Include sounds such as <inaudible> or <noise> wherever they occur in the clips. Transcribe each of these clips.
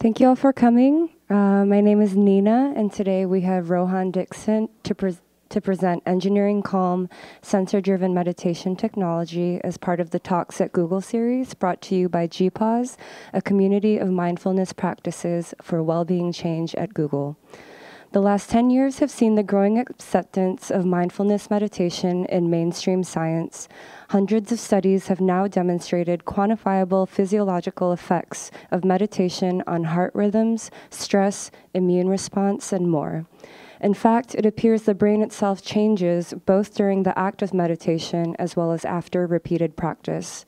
Thank you all for coming. Uh, my name is Nina, and today we have Rohan Dixit to, pre- to present Engineering Calm Sensor Driven Meditation Technology as part of the Talks at Google series brought to you by GPAUSE, a community of mindfulness practices for well being change at Google. The last 10 years have seen the growing acceptance of mindfulness meditation in mainstream science. Hundreds of studies have now demonstrated quantifiable physiological effects of meditation on heart rhythms, stress, immune response, and more. In fact, it appears the brain itself changes both during the act of meditation as well as after repeated practice.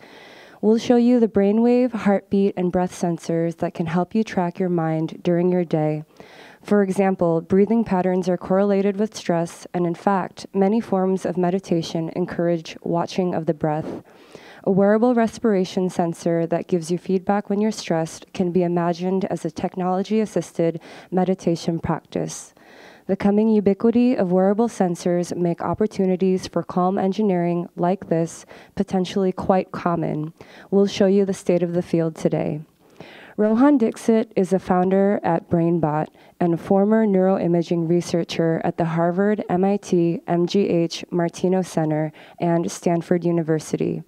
We'll show you the brainwave, heartbeat, and breath sensors that can help you track your mind during your day. For example, breathing patterns are correlated with stress, and in fact, many forms of meditation encourage watching of the breath. A wearable respiration sensor that gives you feedback when you're stressed can be imagined as a technology assisted meditation practice. The coming ubiquity of wearable sensors make opportunities for calm engineering like this potentially quite common. We'll show you the state of the field today. Rohan Dixit is a founder at BrainBot and a former neuroimaging researcher at the Harvard, MIT, MGH, Martino Center, and Stanford University.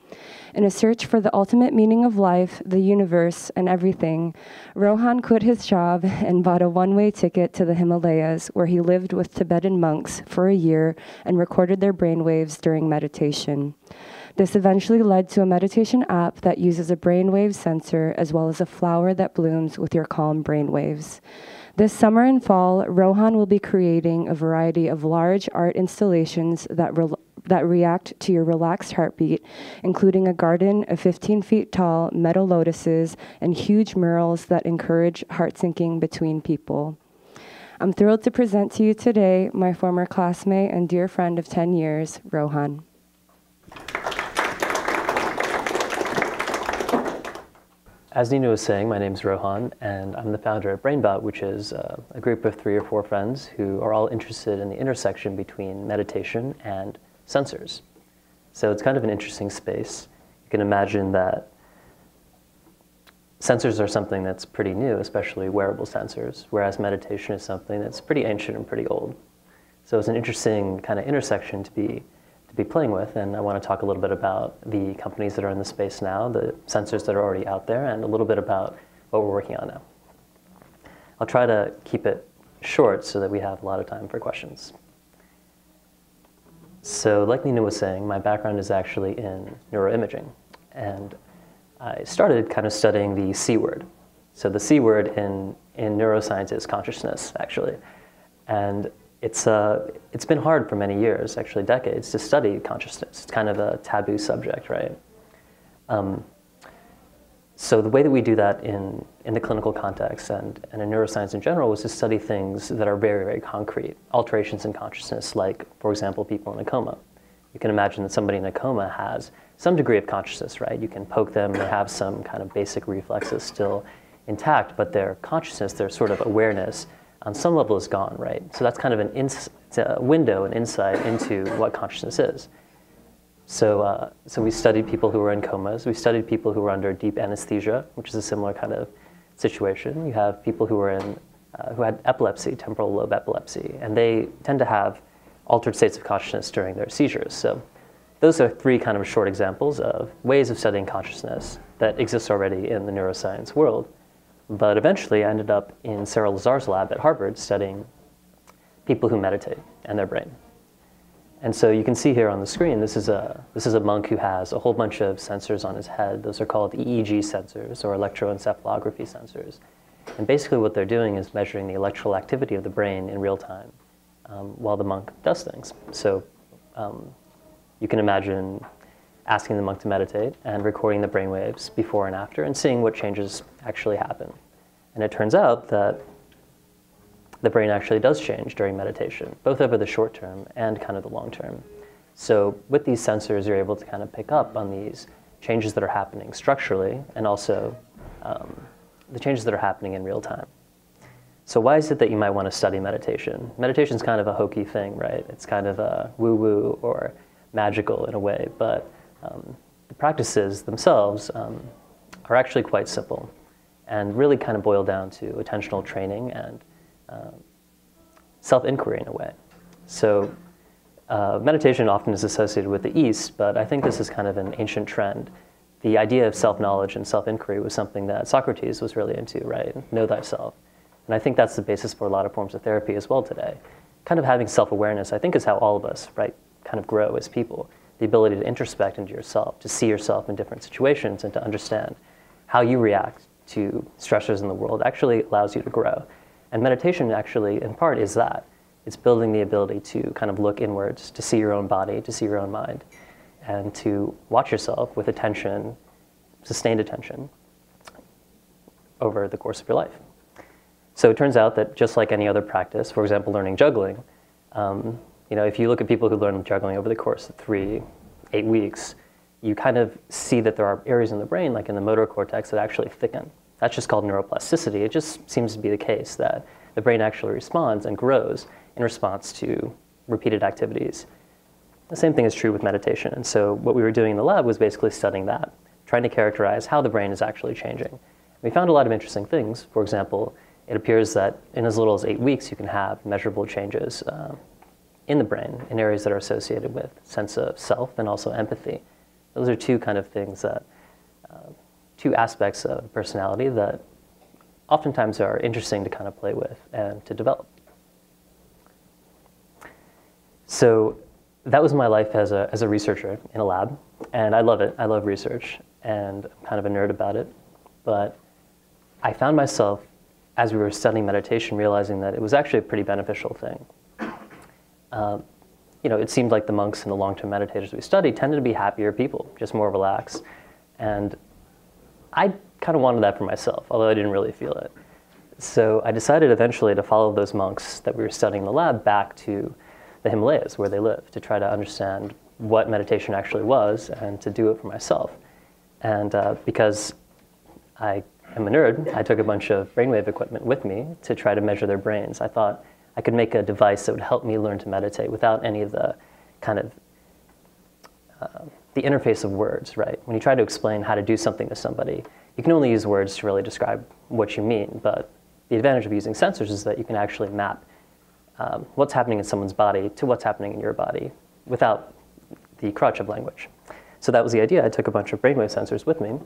In a search for the ultimate meaning of life, the universe, and everything, Rohan quit his job and bought a one way ticket to the Himalayas, where he lived with Tibetan monks for a year and recorded their brainwaves during meditation. This eventually led to a meditation app that uses a brainwave sensor as well as a flower that blooms with your calm brainwaves. This summer and fall, Rohan will be creating a variety of large art installations that, that react to your relaxed heartbeat, including a garden of 15 feet tall metal lotuses and huge murals that encourage heart syncing between people. I'm thrilled to present to you today my former classmate and dear friend of 10 years, Rohan. As Nina was saying, my name is Rohan, and I'm the founder of BrainBot, which is uh, a group of three or four friends who are all interested in the intersection between meditation and sensors. So it's kind of an interesting space. You can imagine that sensors are something that's pretty new, especially wearable sensors, whereas meditation is something that's pretty ancient and pretty old. So it's an interesting kind of intersection to be to be playing with. And I want to talk a little bit about the companies that are in the space now, the sensors that are already out there, and a little bit about what we're working on now. I'll try to keep it short so that we have a lot of time for questions. So, like Nina was saying, my background is actually in neuroimaging. And I started kind of studying the C word. So, the C word in, in neuroscience is consciousness, actually. And it's, uh, it's been hard for many years, actually decades, to study consciousness. It's kind of a taboo subject, right? Um, so the way that we do that in, in the clinical context and, and in neuroscience in general was to study things that are very, very concrete, alterations in consciousness, like, for example, people in a coma. You can imagine that somebody in a coma has some degree of consciousness, right? You can poke them, they have some kind of basic reflexes still intact, but their consciousness, their sort of awareness, on some level is gone, right? So that's kind of an ins- window, an insight into what consciousness is. So, uh, so we studied people who were in comas. We studied people who were under deep anesthesia, which is a similar kind of situation. You have people who were in, uh, who had epilepsy, temporal lobe epilepsy, and they tend to have altered states of consciousness during their seizures. So those are three kind of short examples of ways of studying consciousness that exist already in the neuroscience world. But eventually, I ended up in Sarah Lazar's lab at Harvard studying people who meditate and their brain. And so you can see here on the screen, this is a, this is a monk who has a whole bunch of sensors on his head. Those are called EEG sensors or electroencephalography sensors. And basically what they're doing is measuring the electrical activity of the brain in real time um, while the monk does things. So um, you can imagine asking the monk to meditate and recording the brain waves before and after and seeing what changes actually happen. And it turns out that the brain actually does change during meditation, both over the short term and kind of the long term. So with these sensors, you're able to kind of pick up on these changes that are happening structurally and also um, the changes that are happening in real time. So why is it that you might want to study meditation? Meditation is kind of a hokey thing, right? It's kind of a woo-woo or magical in a way, but um, the practices themselves um, are actually quite simple. And really kind of boil down to attentional training and um, self-inquiry in a way. So uh, meditation often is associated with the East, but I think this is kind of an ancient trend. The idea of self-knowledge and self-inquiry was something that Socrates was really into, right? Know thyself. And I think that's the basis for a lot of forms of therapy as well today. Kind of having self-awareness, I think, is how all of us, right, kind of grow as people. The ability to introspect into yourself, to see yourself in different situations, and to understand how you react to stressors in the world actually allows you to grow. And meditation actually, in part, is that. It's building the ability to kind of look inwards, to see your own body, to see your own mind, and to watch yourself with attention, sustained attention, over the course of your life. So it turns out that just like any other practice, for example, learning juggling, um, you know, if you look at people who learn juggling over the course of three, eight weeks, you kind of see that there are areas in the brain, like in the motor cortex, that actually thicken. That's just called neuroplasticity. It just seems to be the case that the brain actually responds and grows in response to repeated activities. The same thing is true with meditation. And so what we were doing in the lab was basically studying that, trying to characterize how the brain is actually changing. We found a lot of interesting things. For example, it appears that in as little as eight weeks, you can have measurable changes uh, in the brain in areas that are associated with sense of self and also empathy. Those are two kind of things that, two aspects of personality that oftentimes are interesting to kind of play with and to develop. So that was my life as a, as a researcher in a lab, and I love it. I love research, and I'm kind of a nerd about it. But I found myself, as we were studying meditation, realizing that it was actually a pretty beneficial thing. Um, you know, it seemed like the monks and the long-term meditators we studied tended to be happier people, just more relaxed. And I kind of wanted that for myself, although I didn't really feel it. So I decided eventually to follow those monks that we were studying in the lab back to the Himalayas where they live to try to understand what meditation actually was and to do it for myself. And uh, because I am a nerd, I took a bunch of brainwave equipment with me to try to measure their brains. I thought I could make a device that would help me learn to meditate without any of the kind of uh, the interface of words, right? When you try to explain how to do something to somebody, you can only use words to really describe what you mean. But the advantage of using sensors is that you can actually map um, what's happening in someone's body to what's happening in your body without the crutch of language. So that was the idea. I took a bunch of brainwave sensors with me,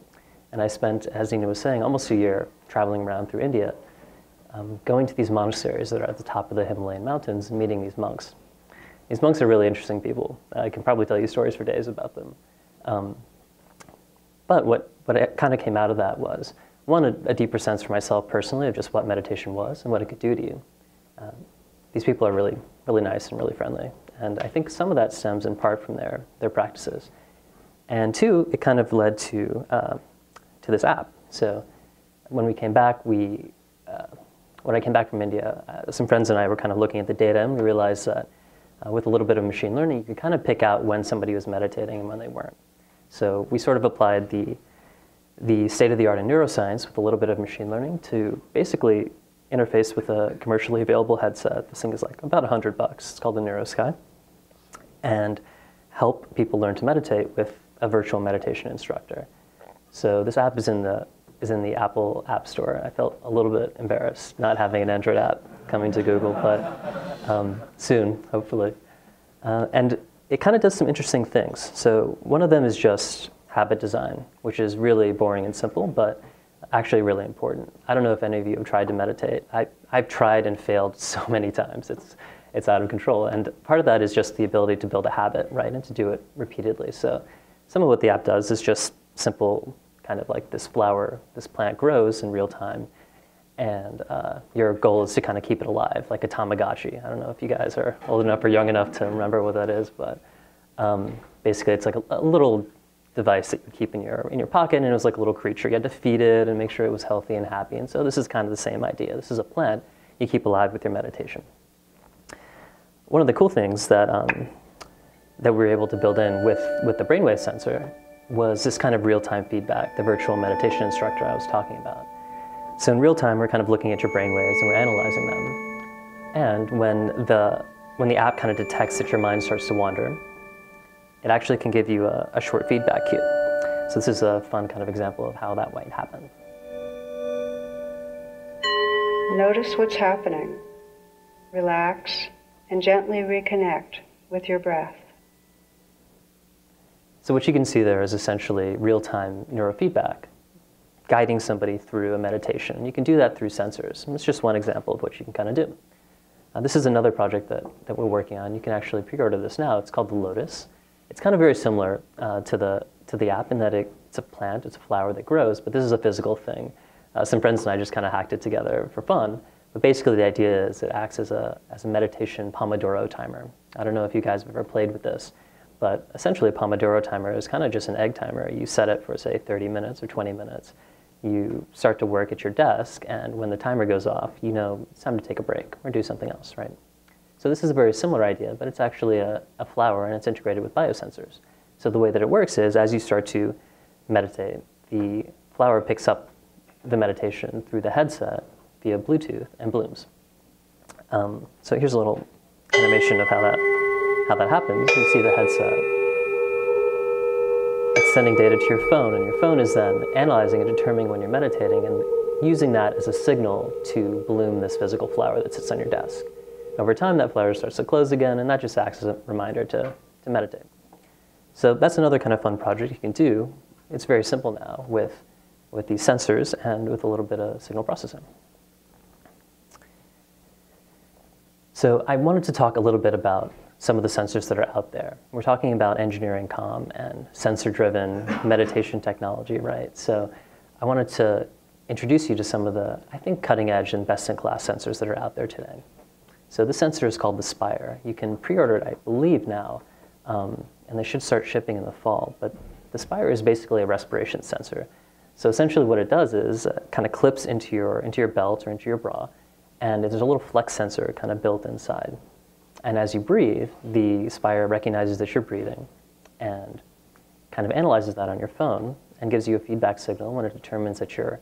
and I spent, as Nina was saying, almost a year traveling around through India, um, going to these monasteries that are at the top of the Himalayan mountains and meeting these monks. These monks are really interesting people. I can probably tell you stories for days about them. Um, but what, what kind of came out of that was, one, a, a, deeper sense for myself personally of just what meditation was and what it could do to you. Um, these people are really, really nice and really friendly. And I think some of that stems in part from their, their practices. And two, it kind of led to, uh, to this app. So when we came back, we, uh, when I came back from India, uh, some friends and I were kind of looking at the data and we realized that uh, with a little bit of machine learning, you could kind of pick out when somebody was meditating and when they weren't. So we sort of applied the, the state of the art in neuroscience with a little bit of machine learning to basically interface with a commercially available headset. This thing is like about 100 bucks. It's called the NeuroSky. And help people learn to meditate with a virtual meditation instructor. So this app is in the is in the Apple App Store. I felt a little bit embarrassed not having an Android app coming to Google, but um, soon, hopefully. Uh, and it kind of does some interesting things. So one of them is just habit design, which is really boring and simple, but actually really important. I don't know if any of you have tried to meditate. I, I've tried and failed <laughs> so many times. It's, it's out of control. And part of that is just the ability to build a habit, right, and to do it repeatedly. So some of what the app does is just simple, kind of like this flower, this plant grows in real time. And uh, your goal is to kind of keep it alive, like a Tamagotchi. I don't know if you guys are old enough or young enough to remember what that is, but um, basically it's like a, a little device that you keep in your in your pocket, and it was like a little creature. You had to feed it and make sure it was healthy and happy. And so this is kind of the same idea. This is a plant you keep alive with your meditation. One of the cool things that um, that we were able to build in with with the brainwave sensor was this kind of real-time feedback, the virtual meditation instructor I was talking about. So in real time, we're kind of looking at your brainwaves and we're analyzing them. And when the when the app kind of detects that your mind starts to wander, it actually can give you a, a short feedback cue. So this is a fun kind of example of how that might happen. notice what's happening. Relax and gently reconnect with your breath. So what you can see there is essentially real-time neurofeedback, guiding somebody through a meditation. You can do that through sensors. And it's just one example of what you can kind of do. Uh, this is another project that, that we're working on. You can actually pre-order this now. It's called the Lotus. It's kind of very similar uh, to, the, to the app in that it, it's a plant, it's a flower that grows, but this is a physical thing. Uh, some friends and I just kind of hacked it together for fun. But basically, the idea is it acts as a, as a meditation Pomodoro timer. I don't know if you guys have ever played with this, but essentially, a Pomodoro timer is kind of just an egg timer. You set it for, say, 30 minutes or 20 minutes. You start to work at your desk, and when the timer goes off, you know it's time to take a break or do something else, right? So, this is a very similar idea, but it's actually a, a flower and it's integrated with biosensors. So, the way that it works is as you start to meditate, the flower picks up the meditation through the headset via Bluetooth and blooms. Um, so here's a little animation of how that how that happens. You see the headset. It's sending data to your phone, and your phone is then analyzing and determining when you're meditating and using that as a signal to bloom this physical flower that sits on your desk. Over time, that flower starts to close again, and that just acts as a reminder to, to meditate. So that's another kind of fun project you can do. It's very simple now with with these sensors and with a little bit of signal processing. So I wanted to talk a little bit about some of the sensors that are out there. We're talking about engineering calm and sensor-driven meditation technology, right? So I wanted to introduce you to some of the, I think, cutting-edge and best-in-class sensors that are out there today. So this sensor is called the Spire. You can pre-order it, I believe, now, um, and they should start shipping in the fall. But the Spire is basically a respiration sensor. So essentially what it does is uh, kind of clips into your, into your belt or into your bra, and there's a little flex sensor kind of built inside. And as you breathe, the Spire recognizes that you're breathing and kind of analyzes that on your phone and gives you a feedback signal when it determines that, you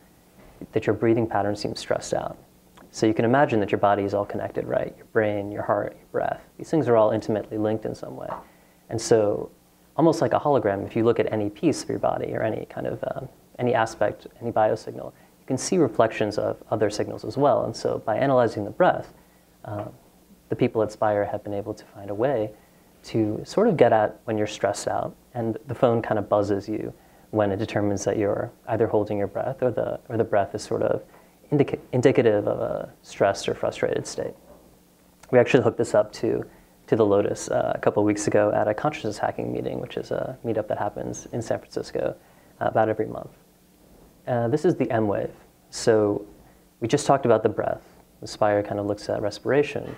that your breathing pattern seems stressed out. So you can imagine that your body is all connected, right? Your brain, your heart, your breath. These things are all intimately linked in some way. And so almost like a hologram, if you look at any piece of your body or any kind of um, any aspect, any biosignal, you can see reflections of other signals as well. And so by analyzing the breath, uh, the people at Spire have been able to find a way to sort of get at when you're stressed out, and the phone kind of buzzes you when it determines that you're either holding your breath or the, or the breath is sort of indica- indicative of a stressed or frustrated state. We actually hooked this up to, to the Lotus uh, a couple weeks ago at a consciousness hacking meeting, which is a meetup that happens in San Francisco uh, about every month. Uh, this is the emWave. So we just talked about the breath. Spire kind of looks at respiration.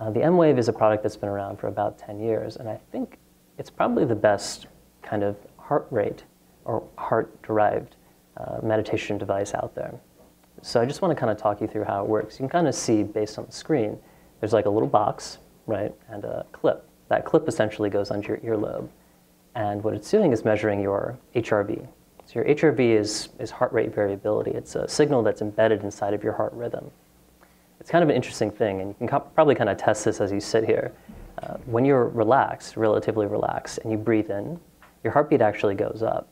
Uh, the emWave is a product that's been around for about 10 years, and I think it's probably the best kind of heart rate or heart derived uh, meditation device out there. So I just want to kind of talk you through how it works. You can kind of see based on the screen, there's like a little box, right, and a clip. That clip essentially goes onto your earlobe. And what it's doing is measuring your HRV, so your HRV is, is heart rate variability. It's a signal that's embedded inside of your heart rhythm. It's kind of an interesting thing, and you can probably kind of test this as you sit here. Uh, when you're relaxed, relatively relaxed, and you breathe in, your heartbeat actually goes up.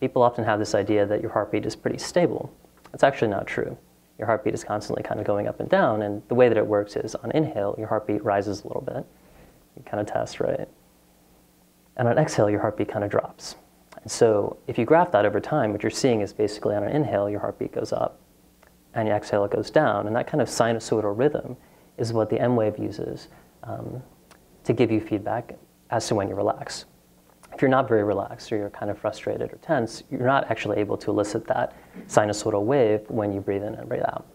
People often have this idea that your heartbeat is pretty stable. It's actually not true. Your heartbeat is constantly kind of going up and down, and the way that it works is on inhale, your heartbeat rises a little bit. You kind of test, right? And on exhale, your heartbeat kind of drops. And so if you graph that over time, what you're seeing is basically on an inhale, your heartbeat goes up, and you exhale, it goes down. And that kind of sinusoidal rhythm is what the emWave uses um, to give you feedback as to when you relax. If you're not very relaxed or you're kind of frustrated or tense, you're not actually able to elicit that sinusoidal wave when you breathe in and breathe out.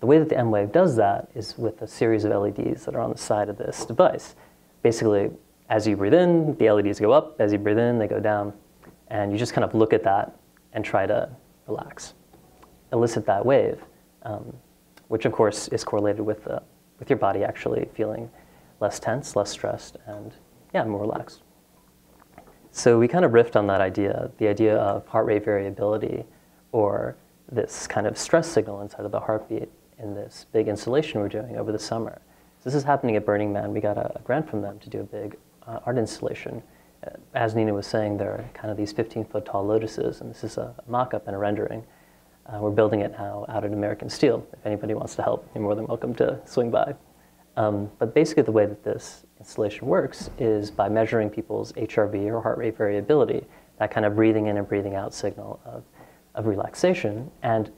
The way that the emWave does that is with a series of LEDs that are on the side of this device. Basically, as you breathe in, the LEDs go up. As you breathe in, they go down. And you just kind of look at that and try to relax, elicit that wave, um, which of course is correlated with, uh, with your body actually feeling less tense, less stressed, and yeah, more relaxed. So we kind of riffed on that idea, the idea of heart rate variability or this kind of stress signal inside of the heartbeat in this big installation we're doing over the summer. So this is happening at Burning Man. We got a, a grant from them to do a big uh, art installation as Nina was saying, there are kind of these 15 foot tall lotuses, and this is a mock up and a rendering. Uh, we're building it now out at American Steel. If anybody wants to help, you're more than welcome to swing by. Um, but basically, the way that this installation works is by measuring people's HRV or heart rate variability, that kind of breathing in and breathing out signal of, of relaxation, and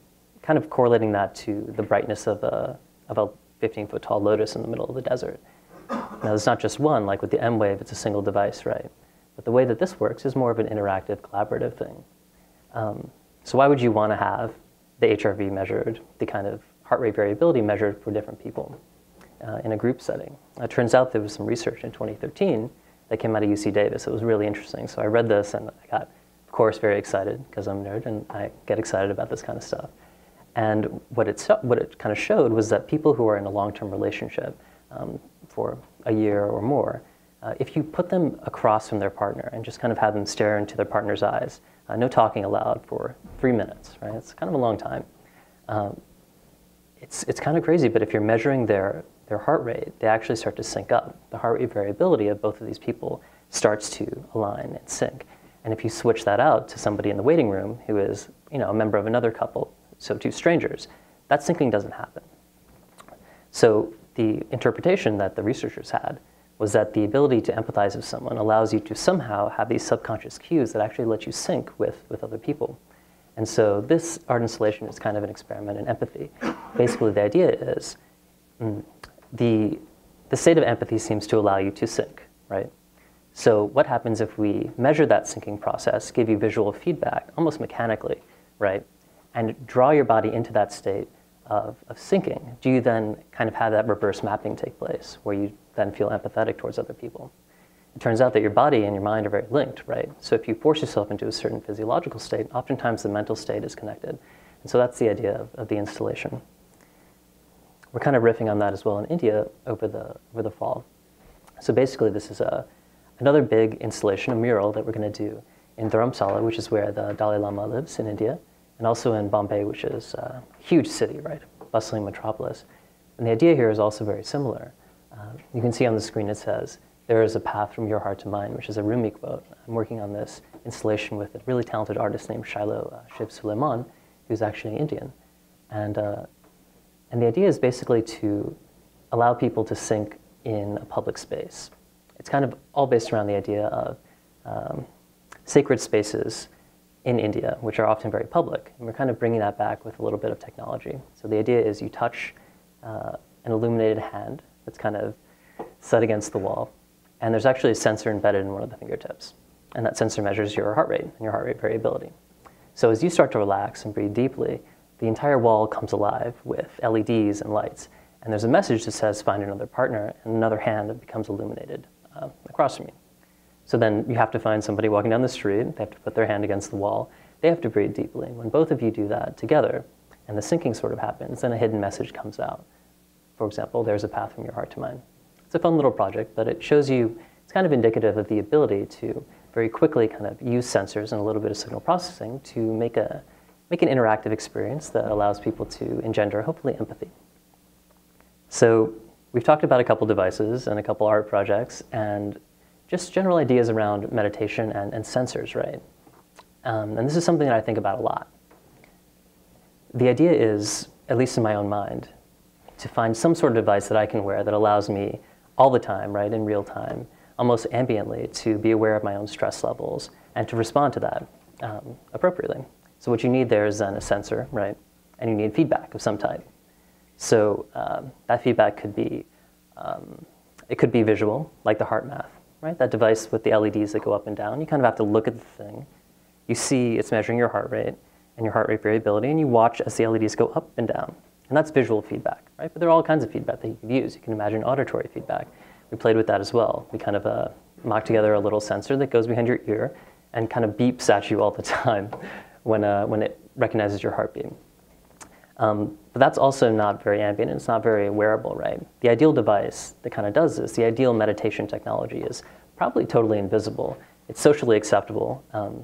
kind of correlating that to the brightness of a, of a 15 foot tall lotus in the middle of the desert. Now, it's not just one, like with the emWave, it's a single device, right? But the way that this works is more of an interactive, collaborative thing. Um, so, why would you want to have the HRV measured, the kind of heart rate variability measured for different people uh, in a group setting? It turns out there was some research in 2013 that came out of UC Davis. It was really interesting. So, I read this and I got, of course, very excited because I'm a nerd and I get excited about this kind of stuff. And what it, what it kind of showed was that people who are in a long term relationship um, for a year or more, uh, if you put them across from their partner and just kind of have them stare into their partner's eyes, uh, no talking aloud for three minutes, right? It's kind of a long time. Um, it's, it's kind of crazy, but if you're measuring their, their heart rate, they actually start to sync up. The heart rate variability of both of these people starts to align and sync. And if you switch that out to somebody in the waiting room who is, you know, a member of another couple, so two strangers, that syncing doesn't happen. So the interpretation that the researchers had was that the ability to empathize with someone allows you to somehow have these subconscious cues that actually let you sync with, with other people. And so this art installation is kind of an experiment in empathy. Basically, the idea is mm, the, the state of empathy seems to allow you to sync, right? So what happens if we measure that syncing process, give you visual feedback, almost mechanically, right? And draw your body into that state of, of syncing, do you then kind of have that reverse mapping take place where you then feel empathetic towards other people? It turns out that your body and your mind are very linked, right? So if you force yourself into a certain physiological state, oftentimes the mental state is connected. And so that's the idea of, of the installation. We're kind of riffing on that as well in India over the, over the fall. So basically, this is a, another big installation, a mural that we're going to do in Dharamsala, which is where the Dalai Lama lives in India and also in Bombay, which is a huge city, right? Bustling metropolis. And the idea here is also very similar. You can see on the screen it says, There is a path from your heart to mine, which is a Rumi quote. I'm working on this installation with a really talented artist named Shilo uh, Shiv Suleman, who's actually Indian. And, uh, and the idea is basically to allow people to sync in a public space. It's kind of all based around the idea of um, sacred spaces in India, which are often very public. And we're kind of bringing that back with a little bit of technology. So the idea is you touch uh, an illuminated hand that's kind of set against the wall, and there's actually a sensor embedded in one of the fingertips. And that sensor measures your heart rate and your heart rate variability. So as you start to relax and breathe deeply, the entire wall comes alive with LEDs and lights. And there's a message that says find another partner, and another hand that becomes illuminated uh, across from you. So then you have to find somebody walking down the street, they have to put their hand against the wall, they have to breathe deeply. When both of you do that together, and the syncing sort of happens, then a hidden message comes out. For example, there's a path from your heart to mine. It's a fun little project, but it shows you, it's kind of indicative of the ability to very quickly kind of use sensors and a little bit of signal processing to make, a, make an interactive experience that allows people to engender, hopefully, empathy. So we've talked about a couple devices and a couple art projects, and just general ideas around meditation and, and sensors, right? Um, and this is something that I think about a lot. The idea is, at least in my own mind, to find some sort of device that I can wear that allows me all the time, right, in real time, almost ambiently, to be aware of my own stress levels and to respond to that um, appropriately. So what you need there is then a sensor, right, and you need feedback of some type. So um, that feedback could be, um, it could be visual, like the HeartMath, right? That device with the LEDs that go up and down. You kind of have to look at the thing. You see it's measuring your heart rate and your heart rate variability, and you watch as the LEDs go up and down. And that's visual feedback, right? But there are all kinds of feedback that you can use. You can imagine auditory feedback. We played with that as well. We kind of uh, together a little sensor that goes behind your ear and kind of beeps at you all the <laughs> time when, uh, when it recognizes your heartbeat. Um, but that's also not very ambient and it's not very wearable, right? The ideal device that kind of does this, the ideal meditation technology is probably totally invisible. It's socially acceptable um,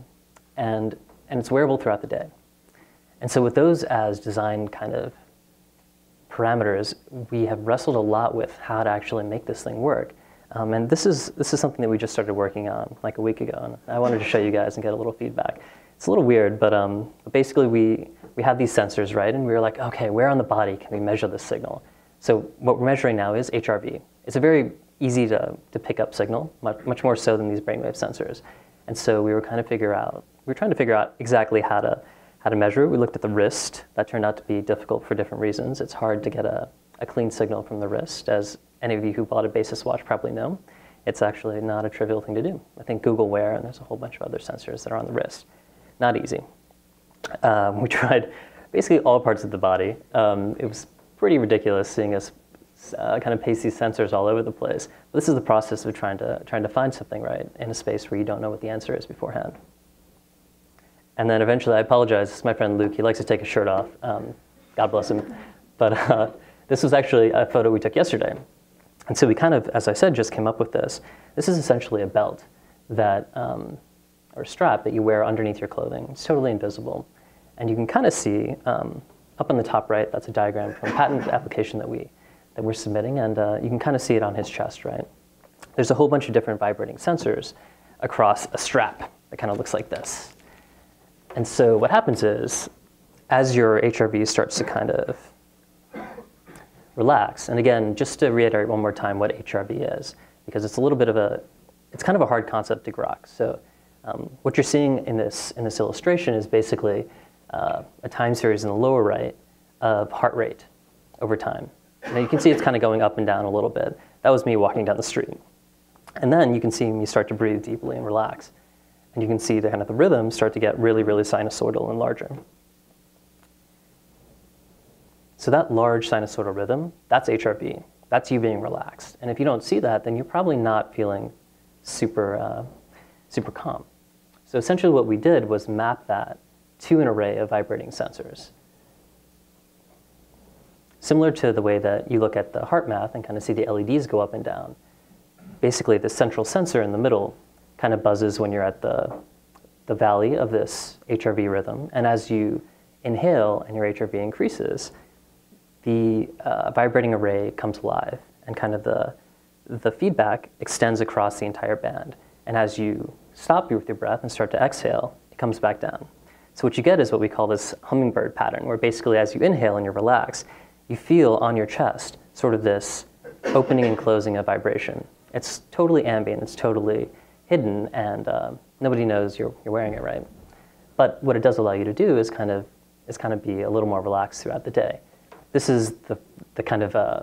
and, and it's wearable throughout the day. And so with those as design kind of parameters, we have wrestled a lot with how to actually make this thing work. Um, and this is, this is something that we just started working on like a week ago. And I wanted to show you guys and get a little feedback. it's a little weird, but um, basically we, we had these sensors, right? And we were like, okay, where on the body can we measure this signal? So what we're measuring now is HRV. It's a very easy to, to pick up signal, much, much more so than these brainwave sensors. And so we were kind of figure out, we were trying to figure out exactly how to, how to measure it. We looked at the wrist. That turned out to be difficult for different reasons. It's hard to get a, a clean signal from the wrist, as any of you who bought a Basis watch probably know. It's actually not a trivial thing to do. I think Google Wear, and there's a whole bunch of other sensors that are on the wrist. Not easy. Um, <laughs> we tried basically all parts of the body. Um, it was pretty ridiculous seeing us uh, kind of paste these sensors all over the place. But this is the process of trying to, trying to find something right in a space where you don't know what the answer is beforehand. And then eventually, I apologize. This is my friend Luke. He likes to take his shirt off. Um, God bless him. But uh, this was actually a photo we took yesterday. And so we kind of, as I said, just came up with this. This is essentially a belt that, um, or strap that you wear underneath your clothing. It's totally invisible. And you can kind of see um, up on the top right, that's a diagram from a patent application that, we, that we're submitting. And uh, you can kind of see it on his chest, right? There's a whole bunch of different vibrating sensors across a strap that kind of looks like this. And so what happens is, as your HRV starts to kind of relax. And again, just to reiterate one more time what HRV is, because it's a little bit of a, it's kind of a hard concept to grok. So um, what you're seeing in this, in this illustration is basically uh, a time series in the lower right of heart rate over time. Now you can see it's kind of going up and down a little bit. That was me walking down the street. And then you can see me start to breathe deeply and relax. And you can see the kind of the rhythm start to get really, really sinusoidal and larger. So that large sinusoidal rhythm, that's HRV. That's you being relaxed. And if you don't see that, then you're probably not feeling super, uh, super calm. So essentially what we did was map that to an array of vibrating sensors. Similar to the way that you look at the HeartMath and kind of see the LEDs go up and down. Basically, the central sensor in the middle kind of buzzes when you're at the, the valley of this HRV rhythm. And as you inhale and your HRV increases, the uh, vibrating array comes alive and kind of the, the feedback extends across the entire band. And as you stop with your breath and start to exhale, it comes back down. So what you get is what we call this hummingbird pattern, where basically as you inhale and you relax, you feel on your chest sort of this opening and closing of vibration. It's totally ambient, it's totally hidden, and uh, nobody knows you're, you're wearing it right. But what it does allow you to do is kind of, is kind of be a little more relaxed throughout the day this is the, the kind of, uh,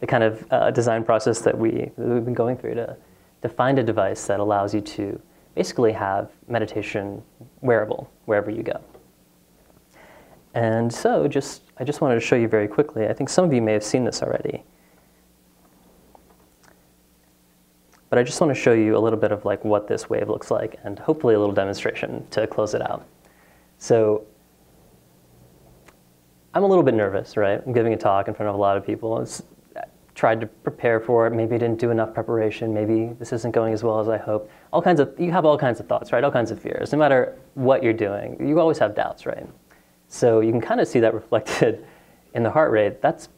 the kind of uh, design process that, we, that we've been going through to, to find a device that allows you to basically have meditation wearable wherever you go. And so just, I just wanted to show you very quickly, I think some of you may have seen this already. But I just want to show you a little bit of like what this wave looks like and hopefully a little demonstration to close it out. So I'm a little bit nervous, right? I'm giving a talk in front of a lot of people. It's, I tried to prepare for it. Maybe I didn't do enough preparation. Maybe this isn't going as well as I hope. All kinds of, you have all kinds of thoughts, right? All kinds of fears. No matter what you're doing, you always have doubts, right? So you can kind of see that reflected <laughs> in the heart rate. That's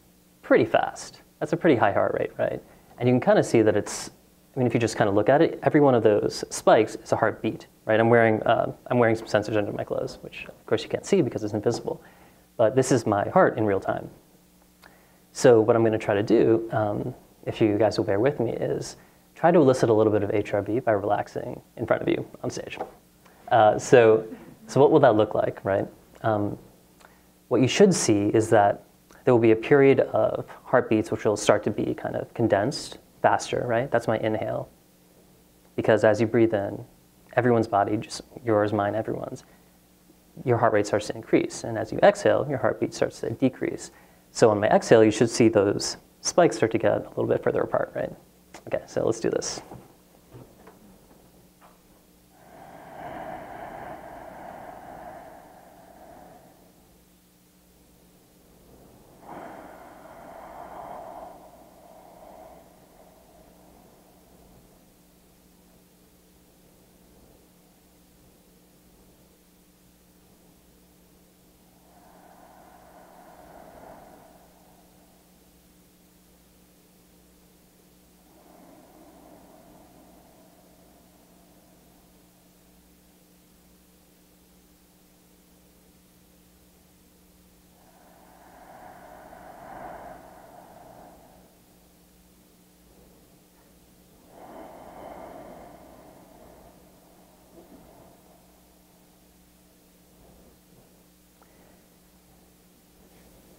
pretty fast. That's a pretty high heart rate, right? And you can kind of see that it's, I mean, if you just kind of look at it, every one of those spikes is a heartbeat, right? I'm wearing, uh, I'm wearing some sensors under my clothes, which of course you can't see because it's invisible but this is my heart in real time. So what I'm going to try to do, um, if you guys will bear with me, is try to elicit a little bit of HRV by relaxing in front of you on stage. Uh, so, so what will that look like, right? Um, what you should see is that there will be a period of heartbeats which will start to be kind of condensed faster, right? That's my inhale. Because as you breathe in, everyone's body, just yours, mine, everyone's, your heart rate starts to increase. And as you exhale, your heartbeat starts to decrease. So on my exhale, you should see those spikes start to get a little bit further apart, right? Okay, so let's do this.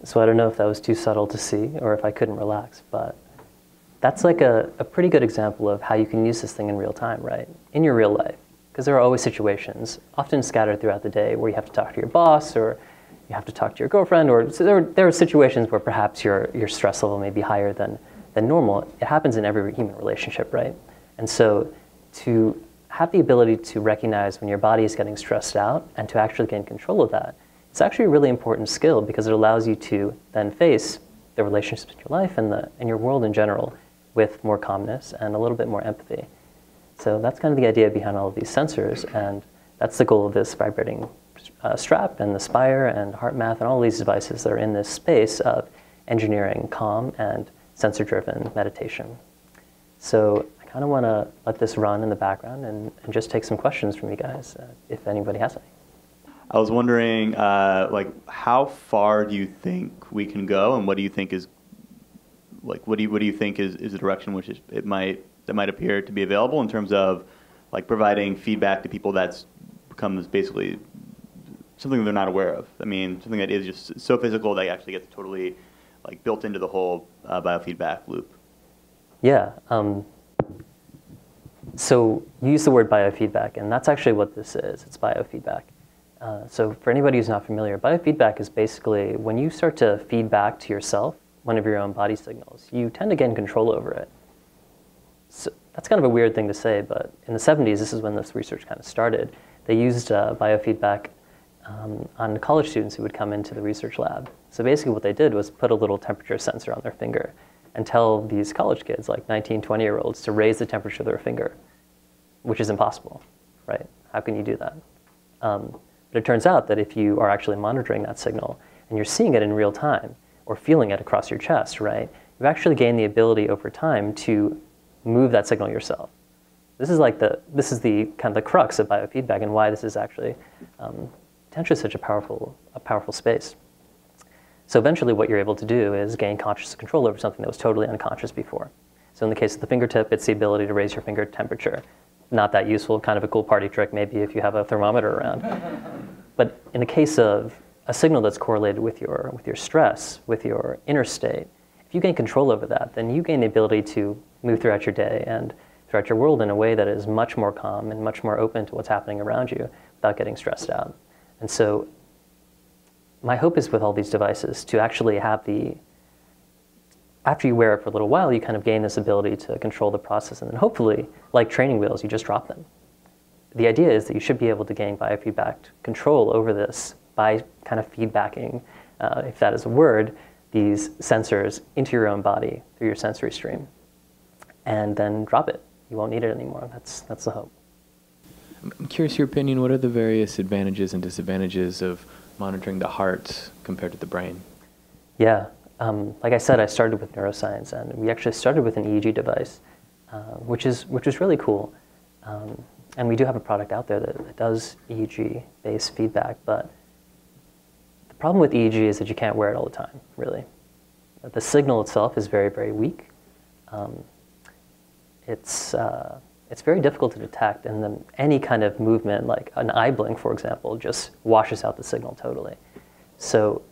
So I don't know if that was too subtle to see or if I couldn't relax, but that's like a, a pretty good example of how you can use this thing in real time, right? In your real life. Because there are always situations, often scattered throughout the day, where you have to talk to your boss or you have to talk to your girlfriend, or so there, there are situations where perhaps your, your stress level may be higher than, than normal. It happens in every human relationship, right? And so to have the ability to recognize when your body is getting stressed out and to actually gain control of that, it's actually a really important skill because it allows you to then face the relationships in your life and, the, and your world in general with more calmness and a little bit more empathy. So that's kind of the idea behind all of these sensors, and that's the goal of this vibrating uh, strap and the Spire and HeartMath and all these devices that are in this space of engineering calm and sensor-driven meditation. So I kind of want to let this run in the background and, and, just take some questions from you guys, uh, if anybody has any. I was wondering, uh, like, how far do you think we can go, and what do you think is, like, what do you what do you think is, is the direction which is, it might that might appear to be available in terms of, like, providing feedback to people that's becomes basically something they're not aware of. I mean, something that is just so physical that actually gets totally like built into the whole uh, biofeedback loop. Yeah. Um, so you use the word biofeedback, and that's actually what this is. It's biofeedback. Uh, so for anybody who's not familiar, biofeedback is basically when you start to feed back to yourself one of your own body signals, you tend to gain control over it. So that's kind of a weird thing to say, but in the 70s, this is when this research kind of started. They used uh, biofeedback um, on college students who would come into the research lab. So basically what they did was put a little temperature sensor on their finger and tell these college kids, like 19, 20 year olds, to raise the temperature of their finger, which is impossible, right? How can you do that? Um, but it turns out that if you are actually monitoring that signal and you're seeing it in real time or feeling it across your chest, right, you've actually gain the ability over time to move that signal yourself. This is like the, this is the kind of the crux of biofeedback and why this is actually um, potentially such a powerful, a powerful space. So eventually what you're able to do is gain conscious control over something that was totally unconscious before. So in the case of the fingertip, it's the ability to raise your finger temperature. Not that useful, kind of a cool party trick maybe if you have a thermometer around. <laughs> but in the case of a signal that's correlated with your, with your stress, with your inner state, if you gain control over that, then you gain the ability to move throughout your day and throughout your world in a way that is much more calm and much more open to what's happening around you without getting stressed out. And so my hope is with all these devices to actually have the, after you wear it for a little while, you kind of gain this ability to control the process. And then hopefully, like training wheels, you just drop them. The idea is that you should be able to gain biofeedback control over this by kind of feedbacking, uh, if that is a word, these sensors into your own body through your sensory stream. And then drop it. You won't need it anymore. That's, that's the hope. I'm curious your opinion. What are the various advantages and disadvantages of monitoring the heart compared to the brain? Yeah, um, like I said, I started with neuroscience, and we actually started with an EEG device, uh, which is which is really cool. Um, and we do have a product out there that, that does EEG-based feedback, but the problem with EEG is that you can't wear it all the time, really. The signal itself is very, very weak. Um, it's uh, it's very difficult to detect, and then any kind of movement, like an eye blink, for example, just washes out the signal totally. So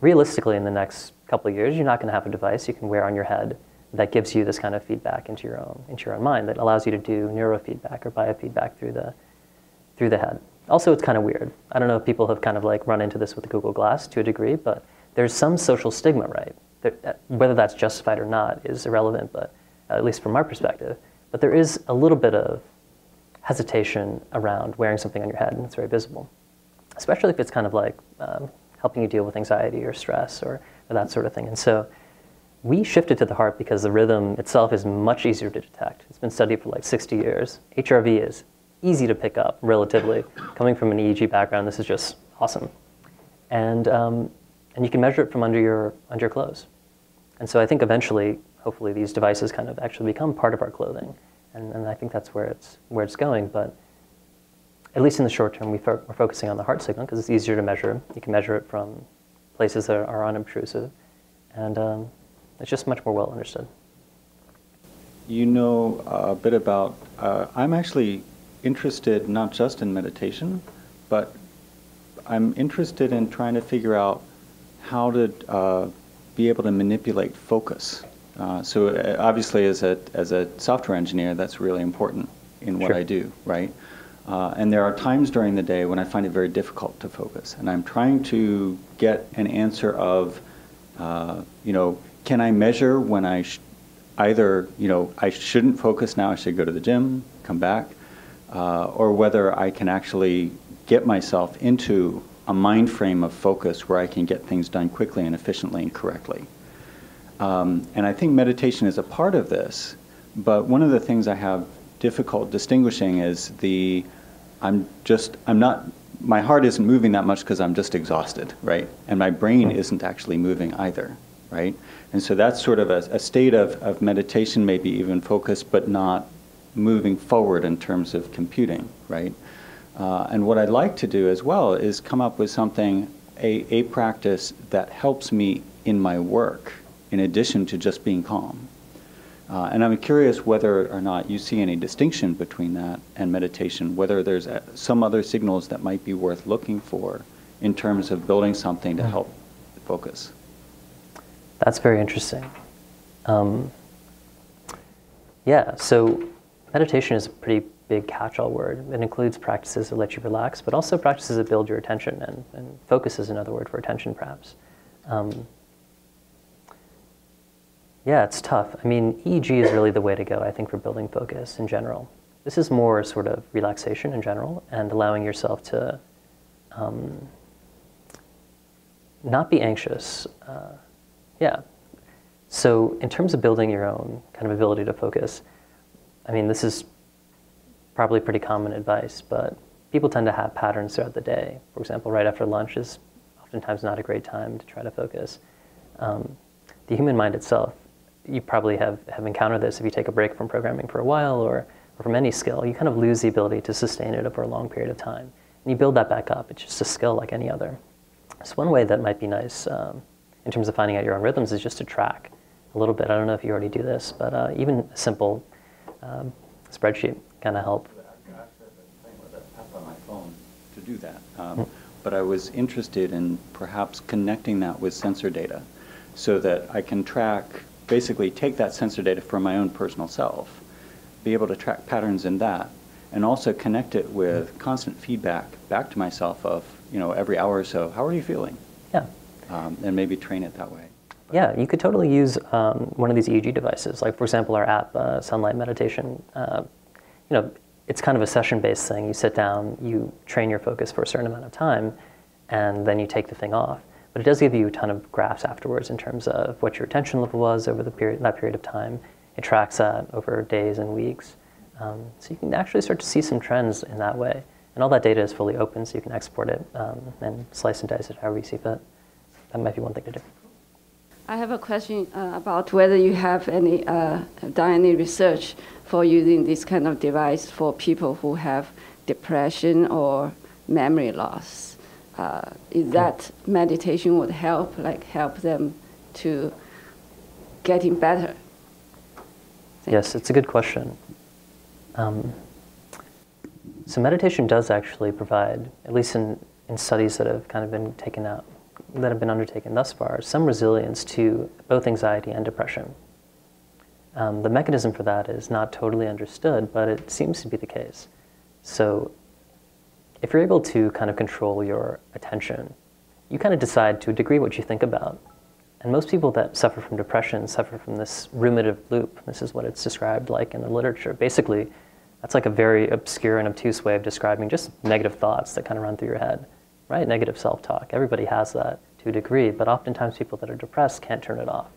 realistically, in the next couple of years, you're not going to have a device you can wear on your head that gives you this kind of feedback into your own into your own mind that allows you to do neurofeedback or biofeedback through the through the head. Also, it's kind of weird. I don't know if people have kind of like run into this with the Google Glass to a degree, but there's some social stigma, right? There, whether that's justified or not is irrelevant, but at least from our perspective. But there is a little bit of hesitation around wearing something on your head, and it's very visible, especially if it's kind of like um, helping you deal with anxiety or stress or, or that sort of thing. And so we shifted to the heart because the rhythm itself is much easier to detect. It's been studied for like 60 years. HRV is easy to pick up relatively. Coming from an EEG background, this is just awesome. And, um, and you can measure it from under your, under your clothes. And so I think eventually hopefully these devices kind of actually become part of our clothing. And, and I think that's where it's, where it's going. But at least in the short term, we fo we're focusing on the heart signal because it's easier to measure. You can measure it from places that are unobtrusive. And um, it's just much more well understood. You know a bit about, uh, I'm actually interested not just in meditation, but I'm interested in trying to figure out how to uh, be able to manipulate focus. Uh, so uh, obviously, as a as a software engineer, that's really important in what Sure. I do, right? Uh, and there are times during the day when I find it very difficult to focus, and I'm trying to get an answer of, uh, you know, can I measure when I either, you know, I shouldn't focus now, I should go to the gym, come back, uh, or whether I can actually get myself into a mind frame of focus where I can get things done quickly and efficiently and correctly. Um, and I think meditation is a part of this, but one of the things I have difficult distinguishing is the I'm just I'm not my heart isn't moving that much because I'm just exhausted, right? And my brain isn't actually moving either, right? And so that's sort of a, a state of, of meditation, maybe even focus, but not moving forward in terms of computing, right? Uh, and what I'd like to do as well is come up with something, a, a practice that helps me in my work in addition to just being calm. Uh, and I'm curious whether or not you see any distinction between that and meditation, whether there's uh, some other signals that might be worth looking for in terms of building something to help focus. That's very interesting. Um, yeah, so meditation is a pretty big catch-all word. It includes practices that let you relax, but also practices that build your attention, and, and focus is another word for attention, perhaps. Um, yeah, it's tough. I mean, EEG is really the way to go, I think, for building focus in general. This is more sort of relaxation in general and allowing yourself to um, not be anxious. Uh, yeah. So, in terms of building your own kind of ability to focus, I mean, this is probably pretty common advice, but people tend to have patterns throughout the day. For example, right after lunch is oftentimes not a great time to try to focus. Um, the human mind itself, you probably have, have encountered this if you take a break from programming for a while or, or from any skill, you kind of lose the ability to sustain it over a long period of time. And you build that back up. It's just a skill like any other. So one way that might be nice um, in terms of finding out your own rhythms is just to track a little bit. I don't know if you already do this, but uh, even a simple um, spreadsheet kind of help. To do that. Um, But I was interested in perhaps connecting that with sensor data so that I can track, basically take that sensor data from my own personal self, be able to track patterns in that, and also connect it with constant feedback back to myself of, you know, every hour or so, how are you feeling? Yeah. Um, and maybe train it that way. Yeah, you could totally use um, one of these EEG devices. Like, for example, our app, uh, Sunlight Meditation. Uh, you know, it's kind of a session-based thing. You sit down, you train your focus for a certain amount of time, and then you take the thing off. But it does give you a ton of graphs afterwards in terms of what your attention level was over the period, that period of time. It tracks that over days and weeks. Um, so you can actually start to see some trends in that way. And all that data is fully open, so you can export it um, and slice and dice it however you see fit. That might be one thing to do. I have a question uh, about whether you have any uh, done any research for using this kind of device for people who have depression or memory loss. Uh, is that meditation would help, like help them to getting better? Thank Yes, it's a good question. Um, so meditation does actually provide, at least in, in studies that have kind of been taken out, that have been undertaken thus far, some resilience to both anxiety and depression. Um, the mechanism for that is not totally understood, but it seems to be the case. So if you're able to kind of control your attention, you kind of decide to a degree what you think about. And most people that suffer from depression suffer from this ruminative loop. This is what it's described like in the literature. Basically, that's like a very obscure and obtuse way of describing just negative thoughts that kind of run through your head, right? Negative self talk. Everybody has that to a degree, but oftentimes people that are depressed can't turn it off.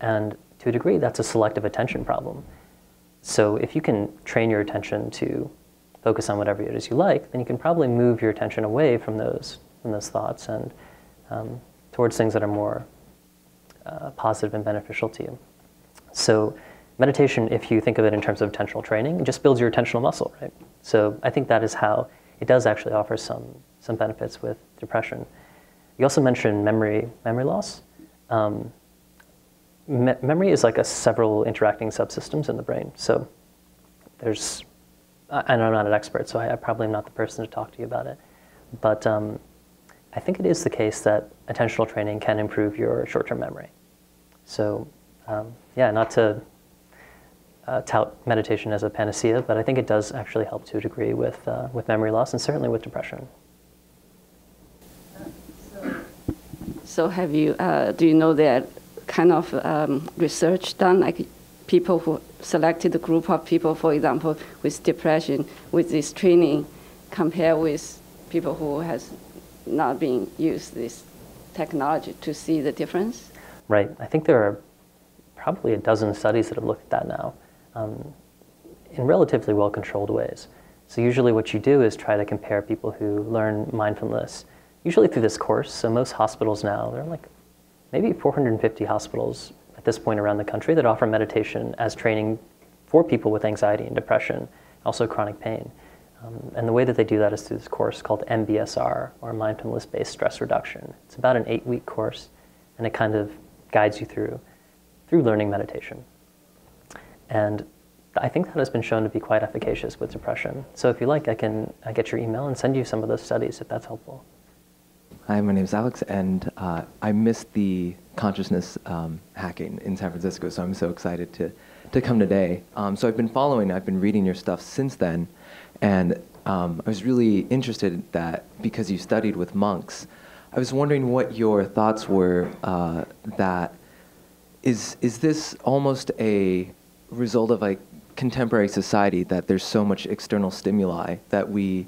And to a degree, that's a selective attention problem. So if you can train your attention to focus on whatever it is you like, then you can probably move your attention away from those, from those thoughts and um, towards things that are more uh, positive and beneficial to you. So meditation, if you think of it in terms of attentional training, just builds your attentional muscle, right? So I think that is how it does actually offer some, some benefits with depression. You also mentioned memory, memory loss. Um, me- memory is like a several interacting subsystems in the brain. So there's, and I'm not an expert, so I, I probably am not the person to talk to you about it. But um, I I think it is the case that attentional training can improve your short-term memory. So, um, yeah, not to uh, tout meditation as a panacea, but I think it does actually help to a degree with, uh, with memory loss and certainly with depression. So have you, uh, do you know that kind of um, research done, like people who selected a group of people, for example, with depression, with this training, compare with people who has not been used this technology to see the difference? Right. I think there are probably a dozen studies that have looked at that now um, in relatively well-controlled ways. So usually what you do is try to compare people who learn mindfulness, usually through this course. So most hospitals now, there are like maybe 450 hospitals at this point around the country that offer meditation as training for people with anxiety and depression, also chronic pain. Um, and the way that they do that is through this course called MBSR, or Mindfulness Based Stress Reduction. It's about an eight week course, and it kind of guides you through, through learning meditation. And I think that has been shown to be quite efficacious with depression. So if you like, I can I get your email and send you some of those studies if that's helpful. Hi, my name is Alex, and uh, I missed the consciousness um, hacking in San Francisco, so I'm so excited to, to come today. Um, so I've been following, I've been reading your stuff since then, and um, I was really interested that because you studied with monks, I was wondering what your thoughts were uh, that is, is this almost a result of like contemporary society that there's so much external stimuli that we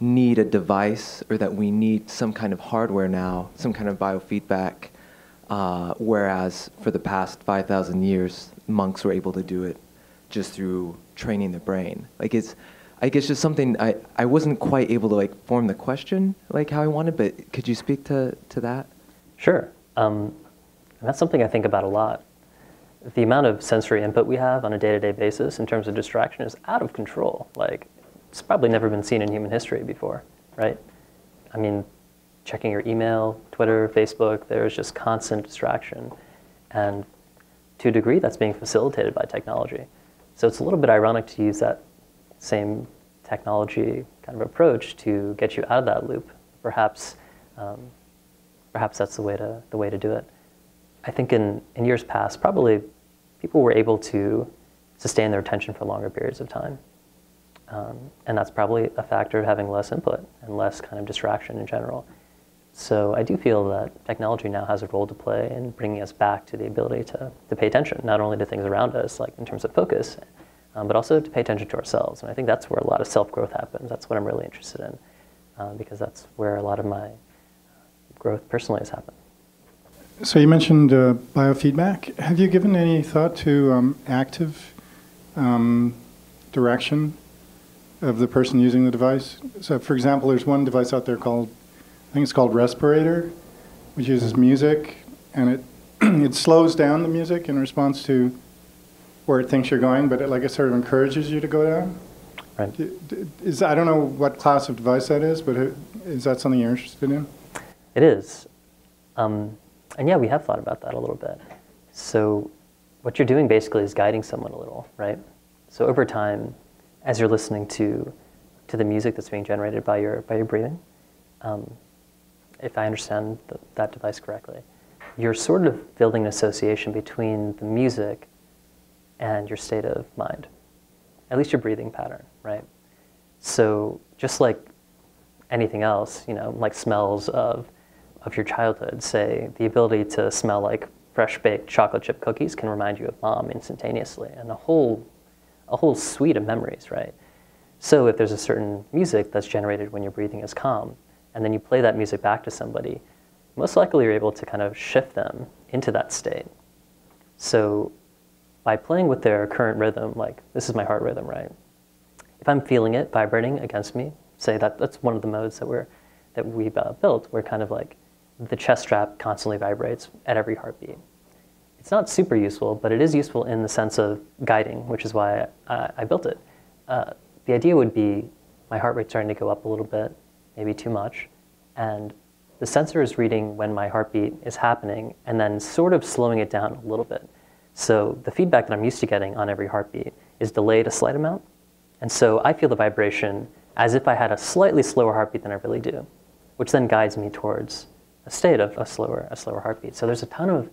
need a device or that we need some kind of hardware now, some kind of biofeedback, uh, whereas for the past 5,000 years, monks were able to do it just through training the brain. Like it's, I guess just something I, I wasn't quite able to like form the question like how I wanted, but could you speak to, to that? Sure. Um, that's something I think about a lot. The amount of sensory input we have on a day-to-day basis in terms of distraction is out of control. Like it's probably never been seen in human history before, right? I mean, checking your email, Twitter, Facebook, there's just constant distraction. And to a degree, that's being facilitated by technology. So it's a little bit ironic to use that same technology kind of approach to get you out of that loop. Perhaps, um, perhaps that's the way to the way to do it. I think in, in years past, probably people were able to sustain their attention for longer periods of time. Um, and that's probably a factor of having less input and less kind of distraction in general. So I do feel that technology now has a role to play in bringing us back to the ability to, to pay attention, not only to things around us, like in terms of focus, um, but also to pay attention to ourselves. And I think that's where a lot of self-growth happens. That's what I'm really interested in, um, because that's where a lot of my growth personally has happened. So you mentioned uh, biofeedback. Have you given any thought to um, active um, direction of the person using the device? So, for example, there's one device out there called, I think it's called RESPeRATE, which uses music, and it <clears throat> it slows down the music in response to where it thinks you're going, but it, like it sort of encourages you to go down. Right. Is I don't know what class of device that is, but is that something you're interested in? It is, um, and yeah, we have thought about that a little bit. So, what you're doing basically is guiding someone a little, right? So over time, as you're listening to to the music that's being generated by your by your breathing, um, if I understand the, that device correctly, you're sort of building an association between the music and your state of mind, at least your breathing pattern, right? So just like anything else, you know, like smells of of your childhood, say the ability to smell like fresh baked chocolate chip cookies can remind you of mom instantaneously, and a whole a whole suite of memories, right? So if there's a certain music that's generated when your breathing is calm, and then you play that music back to somebody, most likely you're able to kind of shift them into that state. So by playing with their current rhythm, like this is my heart rhythm, right? If I'm feeling it vibrating against me, say that that's one of the modes that we're that we've uh, built. We're kind of like the chest strap constantly vibrates at every heartbeat. It's not super useful, but it is useful in the sense of guiding, which is why I, I built it. Uh, the idea would be my heart rate starting to go up a little bit, maybe too much, and the sensor is reading when my heartbeat is happening and then sort of slowing it down a little bit. So the feedback that I'm used to getting on every heartbeat is delayed a slight amount. And so I feel the vibration as if I had a slightly slower heartbeat than I really do. which then guides me towards a state of a slower, a slower heartbeat. So there's a ton of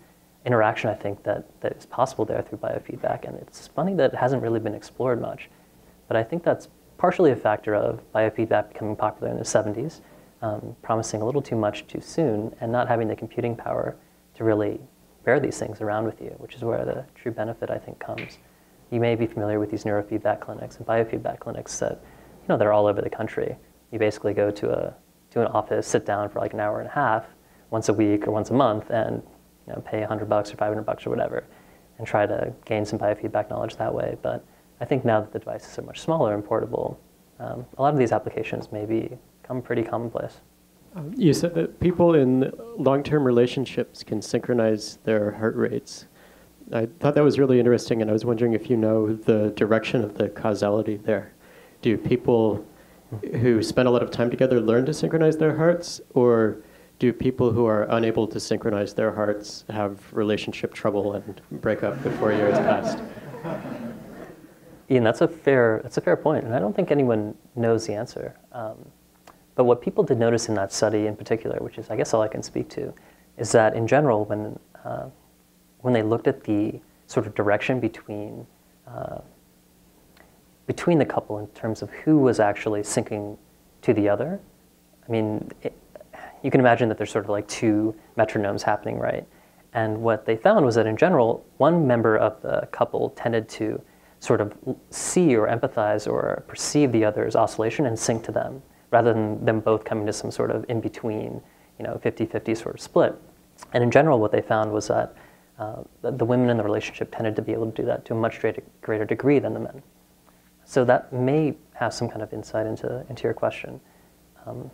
interaction, I think, that, that is possible there through biofeedback. And it's funny that it hasn't really been explored much. But I think that's partially a factor of biofeedback becoming popular in the 70s, um, promising a little too much too soon, and not having the computing power to really bear these things around with you, which is where the true benefit, I think, comes. You may be familiar with these neurofeedback clinics and biofeedback clinics that, you know, they're all over the country. You basically go to a to an office, sit down for like an hour and a half, once a week or once a month, and you know, pay 100 bucks or 500 bucks or whatever, and try to gain some biofeedback knowledge that way. But I think now that the devices are much smaller and portable, um, a lot of these applications may become pretty commonplace. Um, you said that people in long-term relationships can synchronize their heart rates. I thought that was really interesting, and I was wondering if you know the direction of the causality there. Do people who spend a lot of time together learn to synchronize their hearts, or do people who are unable to synchronize their hearts have relationship trouble and break up before a year has passed? Ian, that's a fair that's a fair point, and I don't think anyone knows the answer. Um, but what people did notice in that study in particular, which is I guess all I can speak to, is that in general, when uh, when they looked at the sort of direction between uh, between the couple in terms of who was actually syncing to the other, I mean, it, you can imagine that there's sort of like two metronomes happening, right? And what they found was that in general, one member of the couple tended to sort of see or empathize or perceive the other's oscillation and sync to them, rather than them both coming to some sort of in between, you know, 50 50 sort of split. And in general, what they found was that uh, the women in the relationship tended to be able to do that to a much greater, degree than the men. So that may have some kind of insight into, into your question. Um,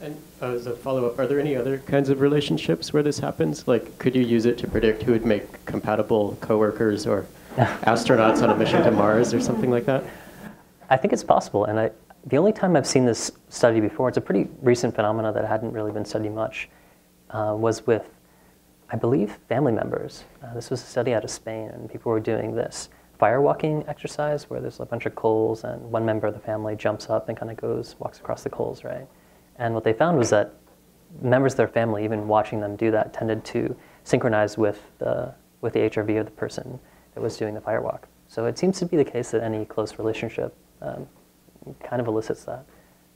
and as a follow-up, are there any other kinds of relationships where this happens? Like, could you use it to predict who would make compatible coworkers or <laughs> astronauts on a mission to Mars or something like that? I think it's possible, and I, the only time I've seen this study before, it's a pretty recent phenomenon that hadn't really been studied much, uh, was with, I believe, family members. Uh, this was a study out of Spain, and people were doing this firewalking exercise where there's a bunch of coals and one member of the family jumps up and kind of goes, walks across the coals, right? And what they found was that members of their family, even watching them do that, tended to synchronize with the, with the HRV of the person that was doing the firewalk. So it seems to be the case that any close relationship um, kind of elicits that.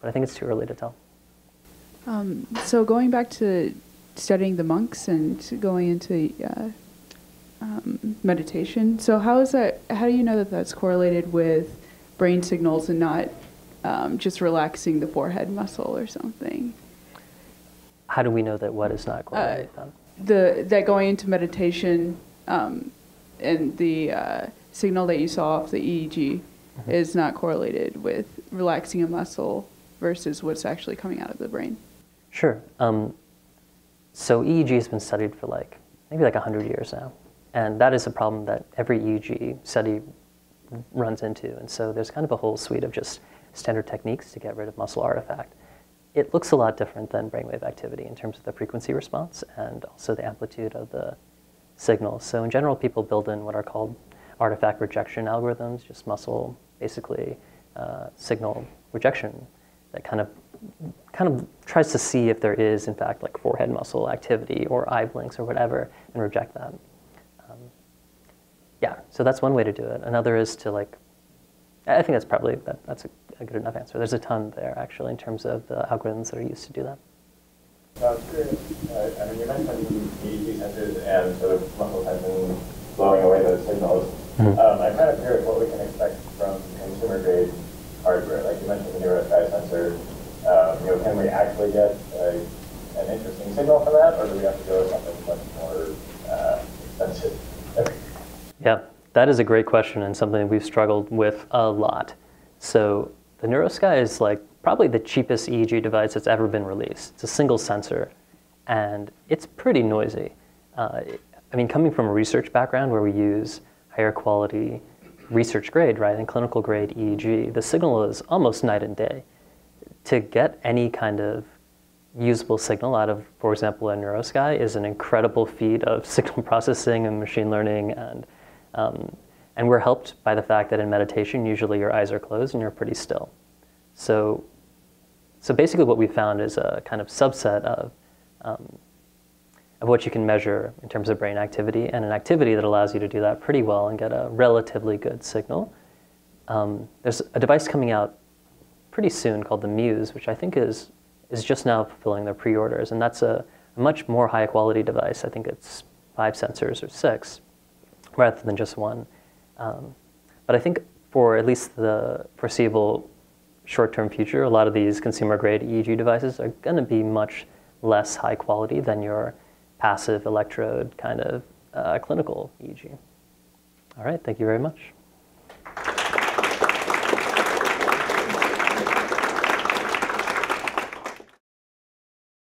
But I think it's too early to tell. Um, so going back to studying the monks and going into uh, um, meditation. So how is that? How do you know that that's correlated with brain signals and not um, just relaxing the forehead muscle or something? How do we know that what is not correlated? Uh, the that going into meditation um, and the uh, signal that you saw off the EEG mm-hmm. is not correlated with relaxing a muscle versus what's actually coming out of the brain. Sure. Um, so EEG has been studied for like maybe like 100 years now. And that is a problem that every EEG study runs into. And so there's kind of a whole suite of just standard techniques to get rid of muscle artifact. It looks a lot different than brainwave activity in terms of the frequency response and also the amplitude of the signals. So in general, people build in what are called artifact rejection algorithms, just muscle, basically uh, signal rejection that kind of kind of tries to see if there is in fact like forehead muscle activity or eye blinks or whatever and reject that yeah, so that's one way to do it. Another is to like, I think that's probably that, that's a, a, good enough answer. There's a ton there actually in terms of the algorithms that are used to do that. I was curious. Uh, I mean, you mentioned EEG sensors and sort of muscle tension blowing away those signals. Mm-hmm. Um, I'm kind of curious what we can expect from consumer grade hardware. Like you mentioned the NeuroSky sensor. Um, you know, can we actually get a, an interesting signal from that, or do we have to go with something much more uh, expensive? Yeah, that is a great question and something we've struggled with a lot. So the NeuroSky is like probably the cheapest EEG device that's ever been released. It's a single sensor, and it's pretty noisy. Uh, I mean, coming from a research background where we use higher quality research grade, right, and clinical grade EEG, the signal is almost night and day. To get any kind of usable signal out of, for example, a NeuroSky is an incredible feat of signal <laughs> processing and machine learning and um, and we're helped by the fact that in meditation, usually your eyes are closed and you're pretty still. So so basically what we found is a kind of subset of, um, of what you can measure in terms of brain activity and an activity that allows you to do that pretty well and get a relatively good signal. Um, there's a device coming out pretty soon called the Muse, which I think is, is just now fulfilling their pre-orders. And that's a, a much more high quality device. I think it's five sensors or six rather than just one. Um, but I think for at least the foreseeable short-term future, a lot of these consumer-grade EEG devices are going to be much less high quality than your passive electrode kind of uh, clinical EEG. All right, thank you very much.